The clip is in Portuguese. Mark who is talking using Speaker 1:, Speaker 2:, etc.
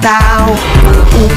Speaker 1: Natal. O.